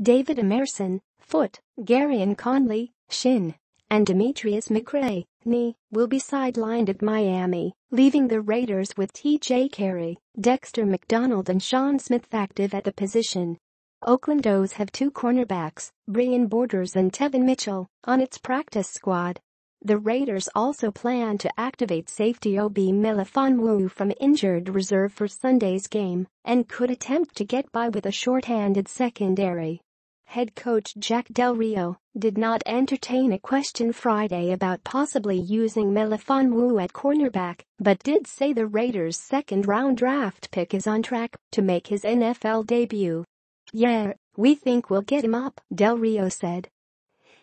David Amerson, foot, Gareon Conley, shin, and Demetrius McCray, knee, will be sidelined at Miami, leaving the Raiders with TJ Carrie, Dexter McDonald and Sean Smith active at the position. Oakland O's have two cornerbacks, Breon Borders and Tevin Mitchell, on its practice squad. The Raiders also plan to activate safety Obi Melifonwu from injured reserve for Sunday's game and could attempt to get by with a short-handed secondary. Head coach Jack Del Rio did not entertain a question Friday about possibly using Melifonwu at cornerback, but did say the Raiders' second-round draft pick is on track to make his NFL debut. Yeah, we think we'll get him up, Del Rio said.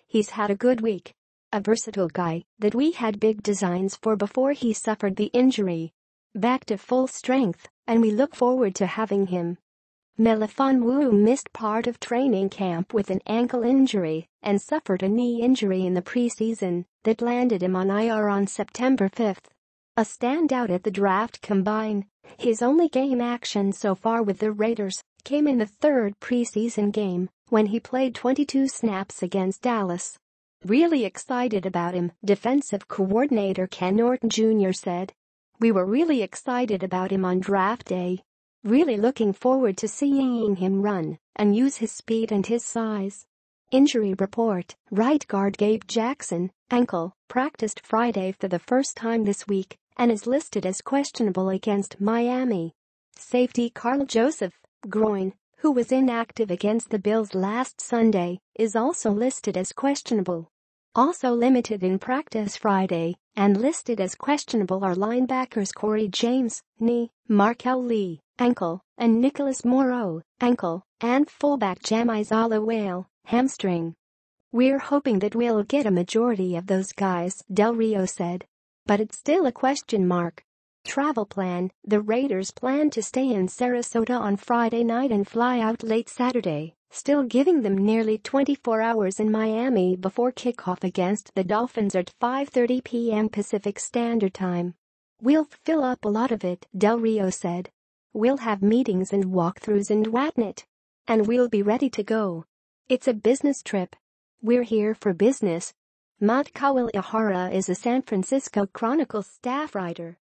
He's had a good week. A versatile guy that we had big designs for before he suffered the injury. Back to full strength, and we look forward to having him. Melifonwu missed part of training camp with an ankle injury and suffered a knee injury in the preseason that landed him on IR on September 5. A standout at the draft combine, his only game action so far with the Raiders came in the third preseason game when he played 22 snaps against Dallas. Really excited about him, defensive coordinator Ken Norton Jr. said. We were really excited about him on draft day Really looking forward to seeing him run and use his speed and his size. Injury report, right guard Gabe Jackson, ankle, practiced Friday for the first time this week and is listed as questionable against Miami. Safety Karl Joseph, groin, who was inactive against the Bills last Sunday, is also listed as questionable. Also limited in practice Friday and listed as questionable are linebackers Cory James, knee, Marquel Lee, ankle, and Nicholas Morrow, ankle, and fullback Jamize Olawale, hamstring. We're hoping that we'll get a majority of those guys, Del Rio said. But it's still a question mark. Travel plan, the Raiders plan to stay in Sarasota on Friday night and fly out late Saturday, still giving them nearly 24 hours in Miami before kickoff against the Dolphins at 5.30 p.m. Pacific Standard Time. We'll fill up a lot of it, Del Rio said. We'll have meetings and walkthroughs and whatnot. And we'll be ready to go. It's a business trip. We're here for business. Matt Kawahara is a San Francisco Chronicle staff writer